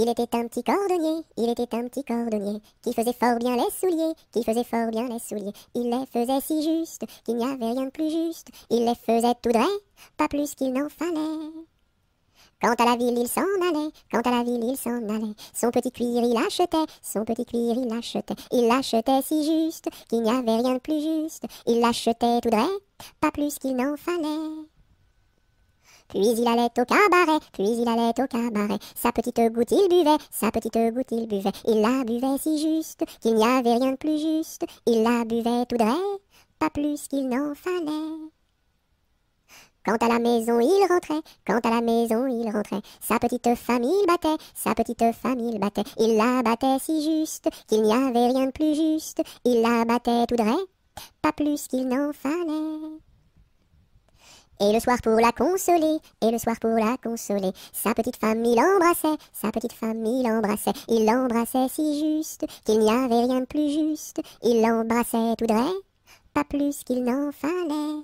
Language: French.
Il était un petit cordonnier, il était un petit cordonnier, qui faisait fort bien les souliers, qui faisait fort bien les souliers. Il les faisait si juste, qu'il n'y avait rien de plus juste. Il les faisait tout droit, pas plus qu'il n'en fallait. Quant à la ville, il s'en allait, quant à la ville, il s'en allait. Son petit cuir, il achetait, son petit cuir, il achetait. Il l'achetait si juste, qu'il n'y avait rien de plus juste. Il l'achetait tout droit, pas plus qu'il n'en fallait. Puis il allait au cabaret, puis il allait au cabaret. Sa petite goutte il buvait, sa petite goutte il buvait. Il la buvait si juste qu'il n'y avait rien de plus juste. Il la buvait tout droit, pas plus qu'il n'en fallait. Quand à la maison il rentrait, quand à la maison il rentrait, sa petite famille battait, sa petite famille battait. Il la battait si juste qu'il n'y avait rien de plus juste. Il la battait tout droit, pas plus qu'il n'en fallait. Et le soir pour la consoler, et le soir pour la consoler, sa petite femme il l'embrassait, sa petite femme il l'embrassait, il l'embrassait si juste qu'il n'y avait rien de plus juste, il l'embrassait tout droit, pas plus qu'il n'en fallait.